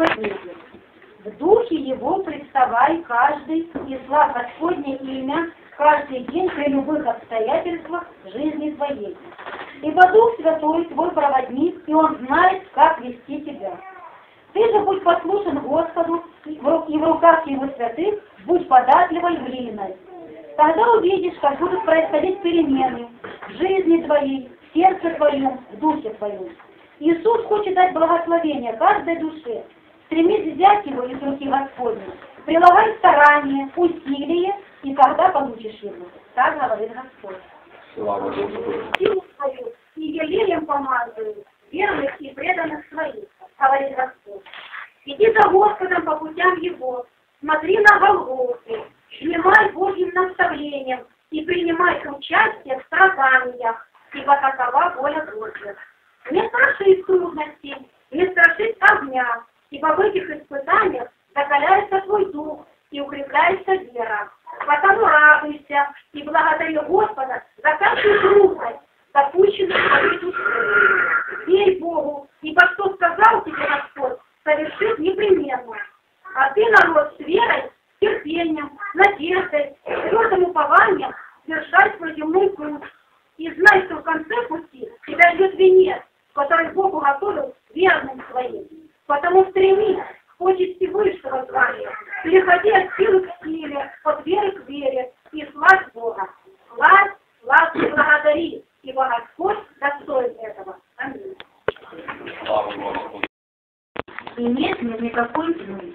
победе. В духе его представай каждый, и слав Господне имя каждый день при любых обстоятельствах жизни твоей. Ибо Дух Святой твой проводник, и Он знает, как вести тебя. Ты же будь послушен Господу, и в руках Его святых будь податливой в ливной. Тогда увидишь, как будут происходить перемены в жизни твоей, в сердце твоем, в духе твоем. Иисус хочет дать благословение каждой душе. Стремись взять его из руки Господней. Прилагай старание, усилие, и тогда получишь его. Так говорит Господь. Слава Господу. Силу свою и елеем помазываю, верных и преданных своих, говорит Господь. Иди за Господом по путям Его, смотри на Голгофу, внимай Божьим наставлениям и принимай участие в страданиях, ибо такова воля Божья. Не страшись трудностей, не страшись огня, ибо в этих испытаниях закаляется твой дух и укрепляется вера. Потому радуйся и благодари Господа за каждую трудность, допущенную твоей душой. Верь Богу, ибо что сказал тебе Господь, совершит непременно. А ты, народ, с верой, терпением, надеждой, твердым упованием совершай свой земной путь. И знай, что в конце пути тебя ждет венец, который Бог уготовил верным своим. Потому стремись к почести высшего звания, переходи от силы к силе, от веры к вере, и славь Бога. Славь, славь и благодари, ибо Господь достоин этого. Аминь. Слава Господу. И нет ни никакой тьмы.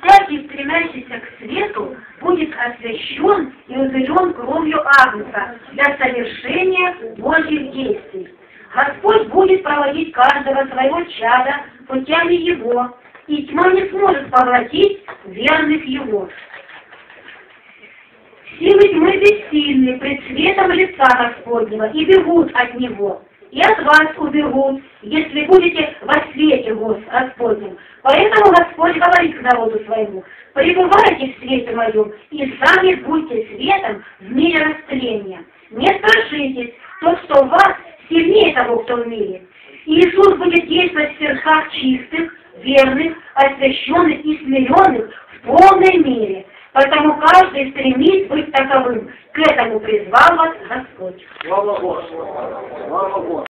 Всякий, стремящийся к свету, будет освящен и узрен кровью Агнца для совершения Божьих действий. Господь будет проводить каждого своего чада путями Его, и тьма не сможет поглотить верных Его. Силы тьмы бессильны пред светом лица Господнего и бегут от Него, и от вас убегут, если будете во свете Гос- Господнем. Поэтому Господь говорит к народу своему, пребывайте в свете моем, и сами будьте светом в мире растления. Не страшитесь, тот, что в вас, сильнее того, кто в мире. Иисус будет действовать в сердцах чистых, верных, освященных и смиренных в полной мере. Поэтому каждый стремится быть таковым. К этому призвал вас Господь. Слава Господу. Слава Господу.